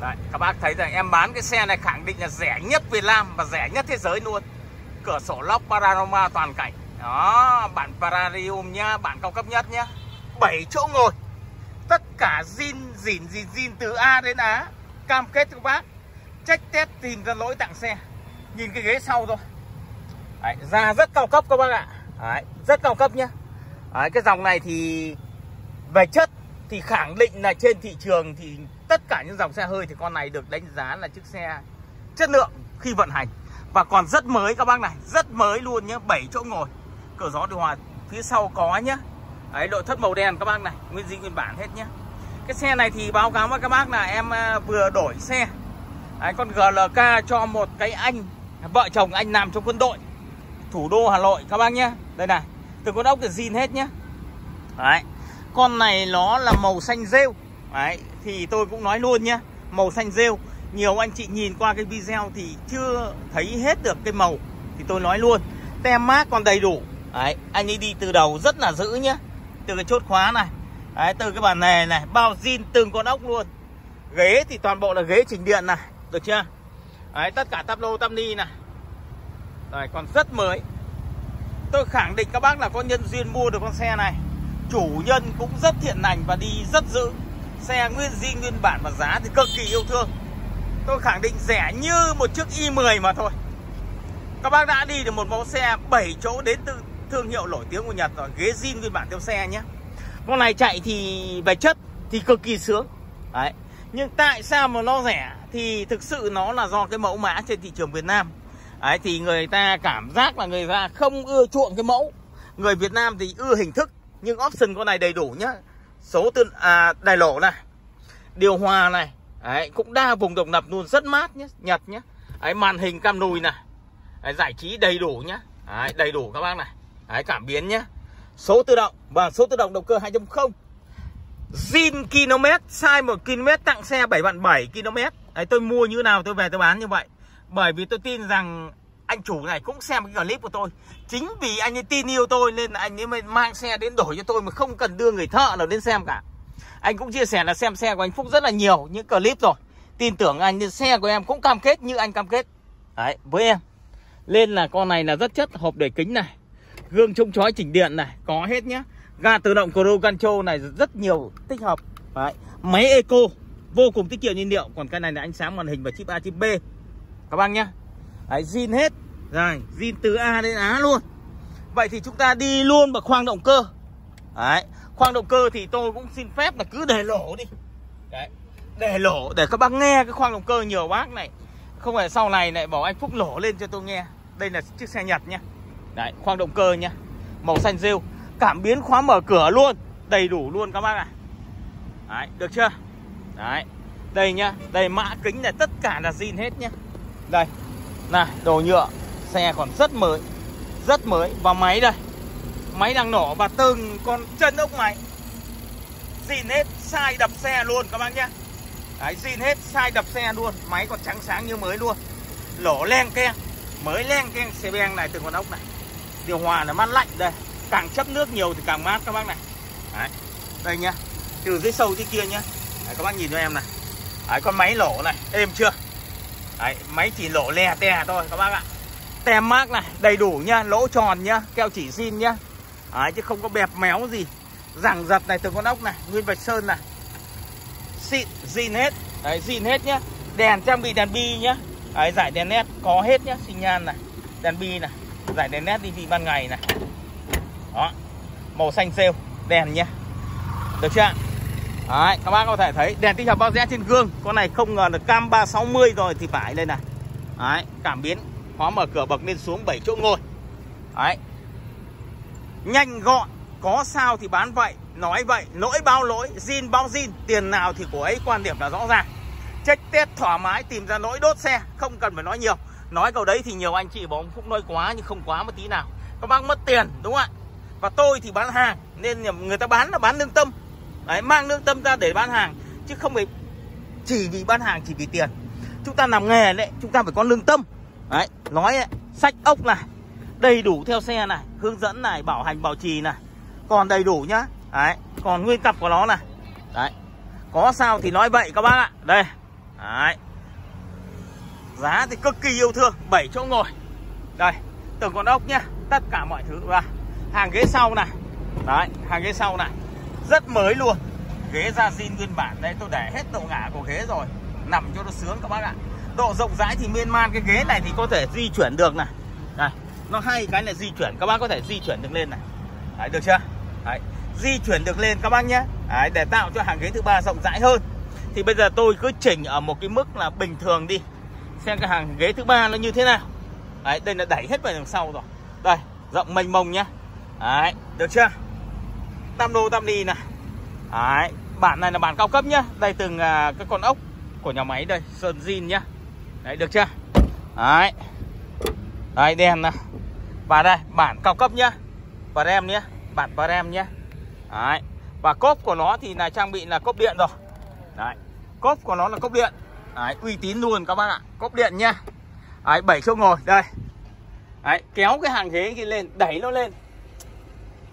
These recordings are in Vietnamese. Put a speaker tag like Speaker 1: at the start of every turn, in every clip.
Speaker 1: Đấy, các bác thấy rằng em bán cái xe này khẳng định là rẻ nhất Việt Nam và rẻ nhất thế giới luôn. Cửa sổ lóc panorama toàn cảnh. Đó, bản paradium nhá, bản cao cấp nhất nhá. 7 chỗ ngồi. Tất cả zin dỉn gì zin từ A đến Á. Cam kết các bác. Check test tìm ra lỗi tặng xe. Nhìn cái ghế sau thôi. Đấy, da rất cao cấp các bác ạ. Đấy, rất cao cấp nhá. Đấy, cái dòng này thì về chất thì khẳng định là trên thị trường thì tất cả những dòng xe hơi thì con này được đánh giá là chiếc xe chất lượng khi vận hành. Và còn rất mới các bác này rất mới luôn nhé 7 chỗ ngồi. Cửa gió điều hòa phía sau có nhé đấy nội thất màu đen các bác này nguyên zin nguyên bản hết nhé cái xe này thì báo cáo với các bác là em à, vừa đổi xe. Đấy, con GLK cho một cái anh vợ chồng anh làm trong quân đội thủ đô Hà Nội các bác nhé đây này từng con ốc thì zin hết nhé đấy con này nó là màu xanh rêu. Đấy, thì tôi cũng nói luôn nhé màu xanh rêu. Nhiều anh chị nhìn qua cái video thì chưa thấy hết được cái màu, thì tôi nói luôn, tem mát còn đầy đủ. Đấy, anh ấy đi từ đầu rất là giữ nhé từ cái chốt khóa này. Đấy, từ cái bàn này này, bao zin từng con ốc luôn. Ghế thì toàn bộ là ghế chỉnh điện này, được chưa? Đấy, tất cả tắp lô tắp ni này. Rồi, còn rất mới. Tôi khẳng định các bác là có nhân duyên mua được con xe này chủ nhân cũng rất thiện lành và đi rất giữ xe nguyên di, nguyên bản và giá thì cực kỳ yêu thương. Tôi khẳng định rẻ như một chiếc i10 mà thôi. Các bác đã đi được một mẫu xe 7 chỗ đến từ thương hiệu nổi tiếng của Nhật rồi, ghế zin nguyên bản theo xe nhé. Con này chạy thì về chất thì cực kỳ sướng. Đấy. Nhưng tại sao mà nó rẻ thì thực sự nó là do cái mẫu mã trên thị trường Việt Nam. Đấy, thì người ta cảm giác là người ta không ưa chuộng cái mẫu. Người Việt Nam thì ưa hình thức nhưng option con này đầy đủ nhá. Số tư à, đài lỗ này điều hòa này. Đấy, cũng đa vùng độc lập luôn rất mát nhé nhật nhé đấy, màn hình cam nùi này. Đấy, giải trí đầy đủ nhá. Đấy, đầy đủ các bác này. Đấy, cảm biến nhé số tự động và số tự động động cơ 2.0 zin km sai 1 km tặng xe 7 vạn 7 km đấy, tôi mua như nào tôi về tôi bán như vậy. Bởi vì tôi tin rằng anh chủ này cũng xem cái clip của tôi. Chính vì anh ấy tin yêu tôi nên là anh ấy mới mang xe đến đổi cho tôi mà không cần đưa người thợ nào đến xem cả. Anh cũng chia sẻ là xem xe của anh Phúc rất là nhiều, những clip rồi. Tin tưởng anh xe của em cũng cam kết như anh cam kết. Đấy, với em. Nên là con này là rất chất, hộp để kính này, gương chống chói chỉnh điện này, có hết nhá. Ga tự động coro control này rất nhiều tích hợp. Đấy. máy eco, vô cùng tiết kiệm nhiên liệu. Còn cái này là ánh sáng màn hình và chip A, chip B. Các bác nhá đấy zin hết. Rồi. Zin từ A đến Á luôn. Vậy thì chúng ta đi luôn vào khoang động cơ. Đấy khoang động cơ thì tôi cũng xin phép là cứ để lỗ đi. Đấy để lỗ để các bác nghe cái khoang động cơ nhiều bác này. Không phải sau này lại bảo anh Phúc lỗ lên cho tôi nghe. Đây là chiếc xe Nhật nhá đấy khoang động cơ nhá màu xanh rêu. Cảm biến khóa mở cửa luôn. Đầy đủ luôn các bác ạ. À. đấy được chưa? Đấy. Đây nhá đây mã kính này tất cả là zin hết nhá đây này đồ nhựa xe còn rất mới rất mới. Và máy đây máy đang nổ và từng con chân ốc máy. Xin hết sai đập xe luôn các bác nhé. Đấy zin hết sai đập xe luôn. Máy còn trắng sáng như mới luôn. Lỗ len keng mới len keng xe beng này từng con ốc này. Điều hòa là mát lạnh đây. Càng chấp nước nhiều thì càng mát các bác này. Đấy đây nhá. Từ dưới sâu dưới kia nhá. Đấy, các bác nhìn cho em này. Đấy, con máy lỗ này êm chưa? Đấy máy chỉ lỗ lè tè thôi các bác ạ. Tem mát này đầy đủ nhá lỗ tròn nhá keo chỉ zin nhá. Đấy, chứ không có bẹp méo gì. Rằng giật này từng con ốc này nguyên vạch sơn này. Xịn zin hết. Đấy zin hết nhá. Đèn trang bị đèn bi nhá. Đấy giải đèn led có hết nhá xi nhan này đèn bi này giải đèn led đi vị ban ngày này. Đó màu xanh rêu đèn nhá. Được chưa Đấy, các bác có thể thấy đèn tích hợp bao rẽ trên gương. Con này không ngờ là cam 360 rồi thì phải đây này. Đấy, cảm biến khóa mở cửa bậc lên xuống 7 chỗ ngồi. Đấy, nhanh gọn có sao thì bán vậy nói vậy lỗi bao lỗi zin bao zin tiền nào thì của ấy quan điểm là rõ ràng. Trách tết thoải mái tìm ra lỗi đốt xe không cần phải nói nhiều. Nói câu đấy thì nhiều anh chị bóng cũng nói quá nhưng không quá một tí nào. Các bác mất tiền đúng không ạ? Và tôi thì bán hàng nên người ta bán là bán lương tâm đấy mang lương tâm ra để bán hàng chứ không phải chỉ vì bán hàng chỉ vì tiền. Chúng ta làm nghề đấy chúng ta phải có lương tâm. Đấy nói ấy, sách ốc này đầy đủ theo xe này hướng dẫn này bảo hành bảo trì này. Còn đầy đủ nhá. Đấy còn nguyên cặp của nó này. Đấy có sao thì nói vậy các bác ạ. Đây Đấy. Giá thì cực kỳ yêu thương 7 chỗ ngồi. Đây từng con ốc nhá Tất cả mọi thứ và hàng ghế sau này. Đấy hàng ghế sau này. Rất mới luôn. Ghế da zin nguyên bản. Đây tôi để hết độ ngả của ghế rồi. Nằm cho nó sướng các bác ạ. Độ rộng rãi thì miên man. Cái ghế này thì có thể di chuyển được này. Này, Nó hay cái là di chuyển. Các bác có thể di chuyển được lên này. Đấy được chưa? Đấy Di chuyển được lên các bác nhé. Đấy, Để tạo cho hàng ghế thứ ba rộng rãi hơn. Thì bây giờ tôi cứ chỉnh ở một cái mức là bình thường đi. Xem cái hàng ghế thứ ba nó như thế nào. Đấy, đây là đẩy hết về đằng sau rồi. Đây, rộng mênh mông nhá Đấy, được chưa? Tam đô tam đi này Đấy, bản này là bản cao cấp nhá. Đây từng uh, cái con ốc của nhà máy đây Sơn zin nhá. Đấy, được chưa? Đấy. Đấy, đèn này Và đây, bản cao cấp nhá. Và em nhé, bản và em nhé Đấy, và cốp của nó thì là trang bị là cốp điện rồi. Đấy, cốp của nó là cốp điện. Đấy, uy tín luôn các bác ạ. Cốp điện nhá. Đấy, bảy chỗ ngồi, đây. Đấy, kéo cái hàng ghế kia lên, đẩy nó lên.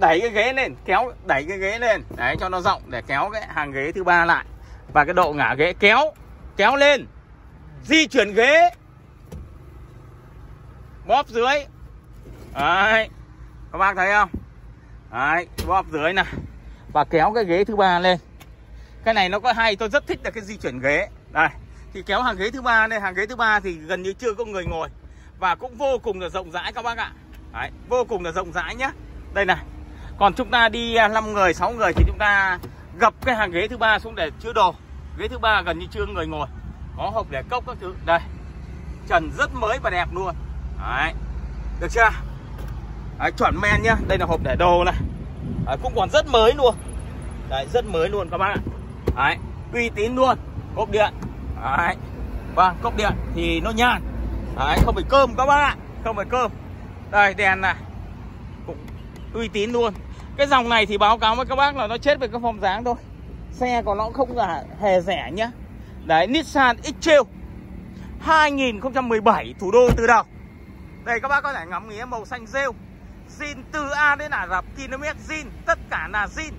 Speaker 1: Đẩy cái ghế lên, kéo, đẩy cái ghế lên. Đấy, cho nó rộng để kéo cái hàng ghế thứ ba lại. Và cái độ ngả ghế kéo Kéo lên. Di chuyển ghế. Bóp dưới. Đấy. Các bác thấy không? Đấy, bóp dưới này. Và kéo cái ghế thứ ba lên. Cái này nó có hay, tôi rất thích là cái di chuyển ghế. Đây thì kéo hàng ghế thứ ba đây hàng ghế thứ ba thì gần như chưa có người ngồi. Và cũng vô cùng là rộng rãi các bác ạ. Đấy, vô cùng là rộng rãi nhá. Đây này còn chúng ta đi à, 5 người 6 người thì chúng ta gập cái hàng ghế thứ ba xuống để chứa đồ. Ghế thứ ba gần như chưa người ngồi. Có hộp để cốc các thứ. Đây. Trần rất mới và đẹp luôn. Đấy. được chưa? Đấy, chuẩn men nhá. Đây là hộp để đồ này. Đấy, cũng còn rất mới luôn. Đấy, rất mới luôn các bác ạ. Đấy, uy tín luôn. Cốc điện. Đấy. Vâng, cốc điện thì nó nhàn. Đấy, không phải cơm các bác ạ, không phải cơm. Đây đèn này. Uy tín luôn. Cái dòng này thì báo cáo với các bác là nó chết về cái form dáng thôi. Xe của nó không là hề rẻ nhá. Đấy, Nissan X-Trail 2017 thủ đô từ đầu. Đây các bác có thể ngắm nghía màu xanh rêu. Zin từ A đến Ả Rập, km zin, tất cả là zin.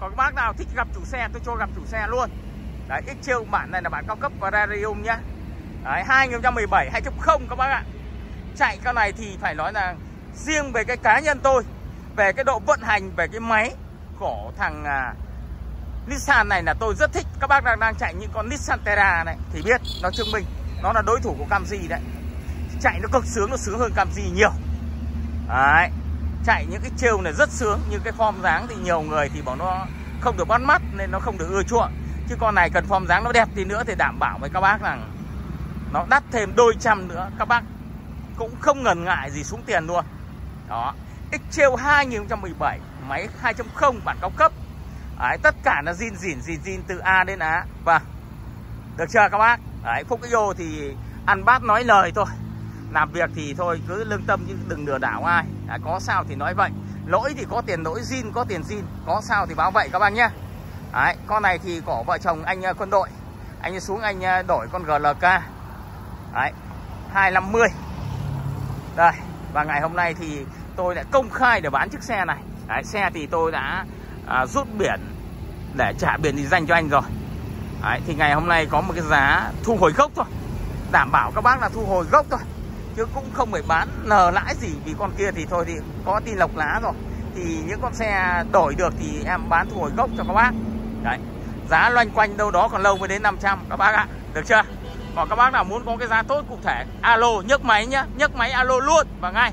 Speaker 1: Còn các bác nào thích gặp chủ xe tôi cho gặp chủ xe luôn. Đấy, x trail bản này là bản cao cấp Varium nhá Đấy, 2017 2.0 các bác ạ Chạy con này thì phải nói là Riêng về cái cá nhân tôi về cái độ vận hành, về cái máy Của thằng à, Nissan này là tôi rất thích. Các bác đang đang chạy những con Nissan Terra này Thì biết, nó chứng minh Nó là đối thủ của Camry đấy. Chạy nó cực sướng, nó sướng hơn Camry nhiều. Đấy. Chạy những cái chiều này rất sướng Như cái form dáng thì nhiều người thì bảo nó không được bắt mắt Nên nó không được ưa chuộng. Chứ con này cần form dáng nó đẹp thì nữa thì đảm bảo với các bác rằng nó đắt thêm đôi trăm nữa. Các bác cũng không ngần ngại gì xuống tiền luôn. Đó. Excel 2017 máy 2.0 bản cao cấp. Đấy, tất cả là zin dỉn zin zin từ A đến Á. và Được chưa các bác? Đấy, Phúc Yo thì ăn bát nói lời thôi. Làm việc thì thôi cứ lương tâm chứ đừng lừa đảo ai. Đấy, có sao thì nói vậy. Lỗi thì có tiền lỗi zin có tiền zin, có sao thì báo vậy các bác nhé. Đấy, con này thì có vợ chồng anh ờ, quân đội Anh xuống anh ờ, đổi con GLK Đấy, 250 Đây, và ngày hôm nay thì tôi đã công khai để bán chiếc xe này. Đấy, xe thì tôi đã à, rút biển để trả biển thì dành cho anh rồi. Đấy, thì ngày hôm nay có một cái giá thu hồi gốc thôi. Đảm bảo các bác là thu hồi gốc thôi. Chứ cũng không phải bán nờ lãi gì Vì con kia thì thôi thì có tin lọc lá rồi. Thì những con xe đổi được thì em bán thu hồi gốc cho các bác. Đấy Giá loanh quanh đâu đó còn lâu mới đến 500 các bác ạ. Được chưa? Còn các bác nào muốn có cái giá tốt cụ thể Alo nhấc máy nhá. Nhấc máy alo luôn và ngay.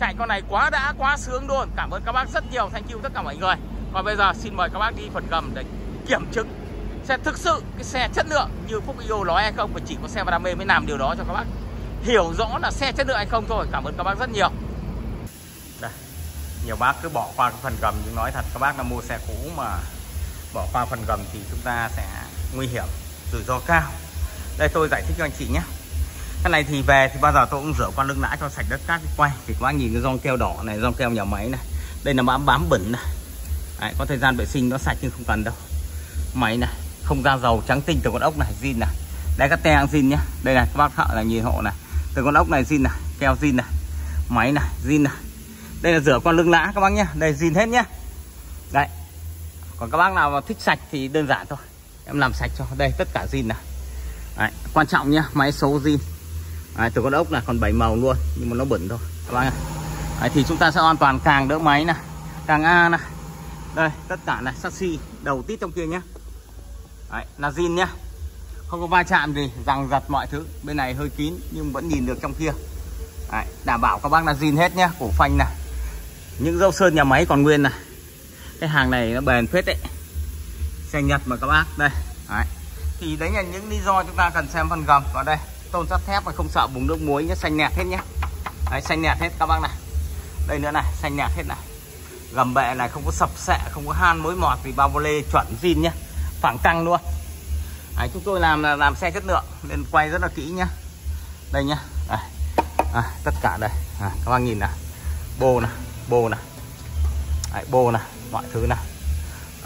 Speaker 1: Chạy con này quá đã, quá sướng luôn. Cảm ơn các bác rất nhiều. Thank you tất cả mọi người. Còn bây giờ xin mời các bác đi phần gầm để kiểm chứng Xe thực sự cái xe chất lượng như Phúc Yêu nói hay không. Và chỉ có xe và đam mê mới làm điều đó cho các bác Hiểu rõ là xe chất lượng hay không thôi. Cảm ơn các bác rất nhiều. Đây, Nhiều bác cứ bỏ qua cái phần gầm. Nhưng nói thật, các bác là mua xe cũ mà bỏ qua phần gầm thì chúng ta sẽ nguy hiểm rủi ro cao. Đây, tôi giải thích cho anh chị nhé cái này thì về thì bao giờ tôi cũng rửa qua lưng lã cho sạch đất cát quay thì các bác nhìn cái rong keo đỏ này rong keo nhà máy này. Đây là bám bám bẩn này. Đấy, có thời gian vệ sinh nó sạch nhưng không cần đâu. Máy này không ra dầu trắng tinh từ con ốc này zin này. Đây các te zin nhá. Đây này các bác thợ là nhìn hộ này. Từ con ốc này zin này keo zin này. Máy này zin này. Đây là rửa qua lưng lã các bác nhá. Đây zin hết nhá. Đấy, còn các bác nào mà thích sạch thì đơn giản thôi. Em làm sạch cho. Đây tất cả zin này. Đấy, quan trọng nhá máy số zin. Đấy, từ con ốc là còn bảy màu luôn nhưng mà nó bẩn thôi. Các bác Đấy, thì chúng ta sẽ hoàn toàn càng đỡ máy này càng A này. Đây tất cả này sassy đầu tít trong kia nhá Đấy, là zin nhá không có va chạm gì rằng giật mọi thứ. Bên này hơi kín nhưng vẫn nhìn được trong kia. Đấy, đảm bảo các bác là zin hết nhá cổ phanh này. Những dâu sơn nhà máy còn nguyên này. Cái hàng này nó bền phết đấy. Xe nhật mà các bác đây. Đấy. thì đấy là những lý do chúng ta cần xem phần gầm vào đây tôn sắt thép mà không sợ bùng nước muối nhé xanh nẹt hết nhé. Đấy xanh nẹt hết các bác này. Đây nữa này xanh nẹt hết này. Gầm bệ này không có sập sẹ không có han mối mọt vì bao lê chuẩn zin nhé. Phẳng căng luôn. Đấy, chúng tôi làm là làm xe chất lượng nên quay rất là kỹ nhá đây nhá đây. À, tất cả đây. À, các bác nhìn này, bô này bô này đấy, bô này mọi thứ này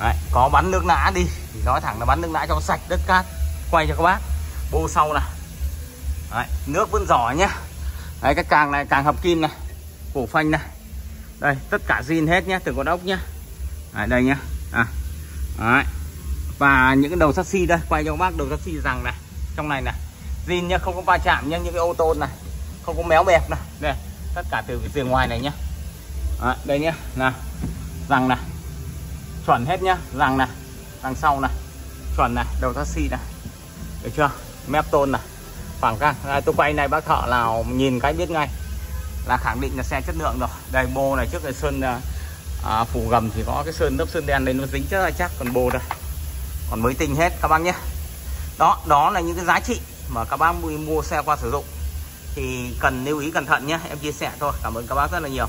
Speaker 1: đấy, có bắn nước nã đi. Thì nói thẳng là bắn nước nã cho sạch đất cát. Quay cho các bác. Bô sau này đấy, nước vẫn giỏi nhá. Đấy, cái càng này càng hợp kim này cổ phanh này. Đây tất cả zin hết nhá từ con ốc nhá. Đấy, đây nhá. À. đấy. và những cái đầu sắt đây quay cho các bác đầu sắt rằng này trong này này. Zin nhá không có va chạm nhá những cái ô tô này. Không có méo bẹp này. Đây tất cả từ phía ngoài này nhá. Đấy, đây nhá. Nào rằng này. Chuẩn hết nhá rằng này. Đằng sau này. Chuẩn này đầu taxi này. Được chưa? Mép tôn này phẳng ra à, tôi quay này bác thợ nào nhìn cái biết ngay. Là khẳng định là xe chất lượng rồi. Đây bô này trước này sơn à, à, phủ gầm thì có cái sơn lớp sơn đen đây nó dính rất là chắc. Còn bô đây. Còn mới tinh hết các bác nhé. Đó đó là những cái giá trị mà các bác mua xe qua sử dụng. Thì cần lưu ý cẩn thận nhé. Em chia sẻ thôi. Cảm ơn các bác rất là nhiều.